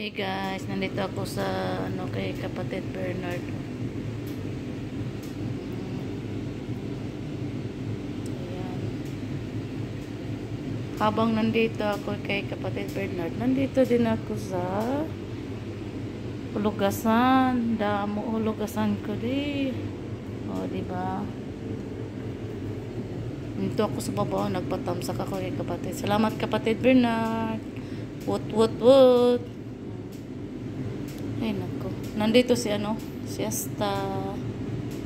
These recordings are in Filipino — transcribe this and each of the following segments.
Hey guys, nandito ako sa ano kay kapatid Bernard. Ayan. Habang nandito ako kay kapatid Bernard, nandito din ako sa Ulugasan. Damo ulugasan ko di. O, di ba? Nandito ako sa baba, nagpatamsak ako kay kapatid. Salamat kapatid Bernard. Woot, woot, woot. Ay, nako. Nandito si ano, si Asta,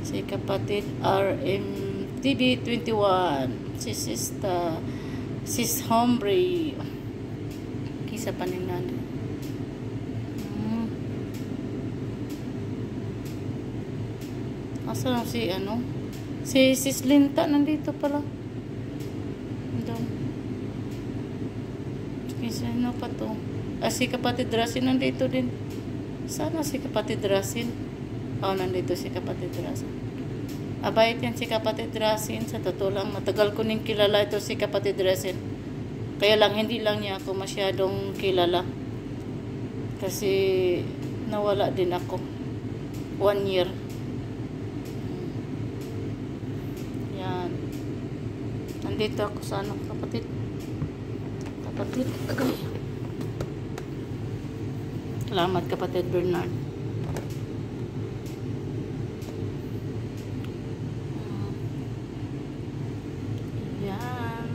si kapatid RMTV21, si Sista, sis Hombre. Kisa pa ni Nando. Hmm. Asa na si ano? Si Sis Linta nandito pala. Ito. Kisa ano pa to? Ah, si kapatid Rasin nandito din. Sana si kapatid Rasin. Oh, nandito si kapatid Rasin. Abayit yan si kapatid Rasin. Sa totoo lang, matagal ko ning kilala ito si kapatid Rasin. Kaya lang, hindi lang niya ako masyadong kilala. Kasi nawala din ako. One year. Yan. Nandito ako sa ano, kapatid. Kapatid. Agay. Salamat kapatid Bernard. Yan.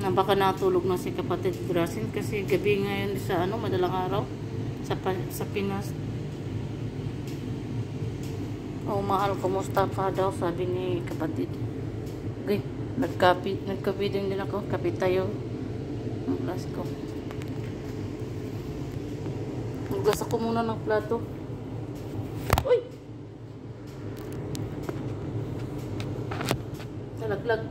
Na baka natulog na si kapatid Grasin kasi gabi ngayon sa ano madalang araw sa sa Pinas. Oh, mahal, kumusta ka daw? Sabi ni kapatid. Okay, nagkapi, nagkapi din din ako. Kapi tayo. Class ko. Hugas ako muna ng plato. Uy! Nalaglag.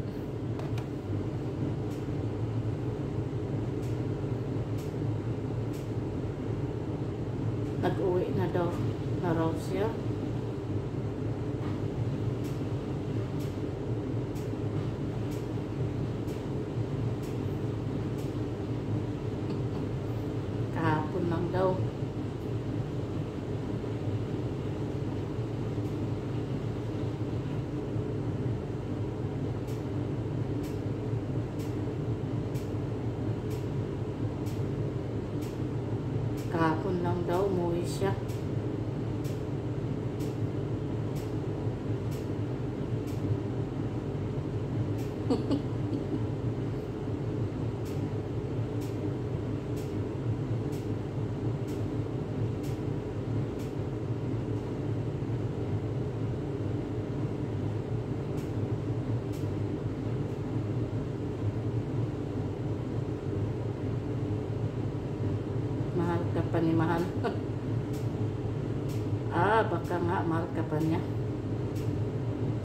Nag-uwi na daw. Na raw siya. Kahapon lang daw. Kahapon lang daw, umuwi siya. Mahal ka pa ni mahal. ah, baka nga mahal ka pa niya.